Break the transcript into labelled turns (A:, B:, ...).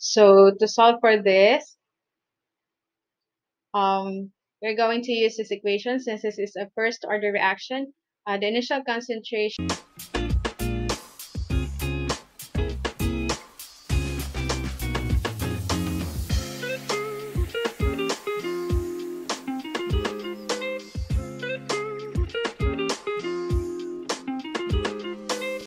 A: So to solve for this, um, we're going to use this equation since this is a first order reaction. Uh, the initial concentration